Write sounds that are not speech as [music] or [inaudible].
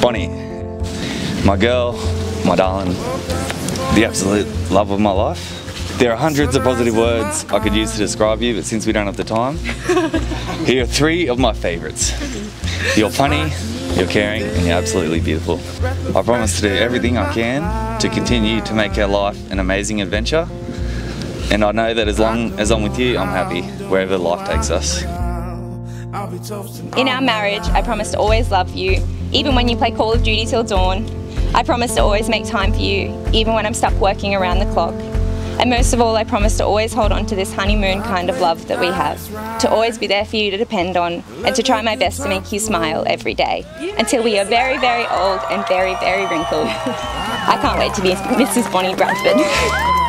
Bonnie, my girl, my darling, the absolute love of my life. There are hundreds of positive words I could use to describe you, but since we don't have the time, [laughs] here are three of my favourites. You're funny, you're caring, and you're absolutely beautiful. I promise to do everything I can to continue to make our life an amazing adventure. And I know that as long as I'm with you, I'm happy wherever life takes us. In our marriage, I promise to always love you, even when you play Call of Duty till dawn. I promise to always make time for you, even when I'm stuck working around the clock. And most of all, I promise to always hold on to this honeymoon kind of love that we have, to always be there for you to depend on, and to try my best to make you smile every day, until we are very, very old and very, very wrinkled. [laughs] I can't wait to be Mrs. Bonnie Bradford. [laughs]